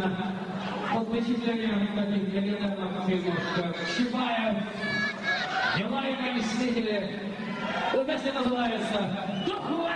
естественно, под впечатлением таких легендарных фильмов, как Чапаев, «Дела и колесители». Эта песня называется. «Дух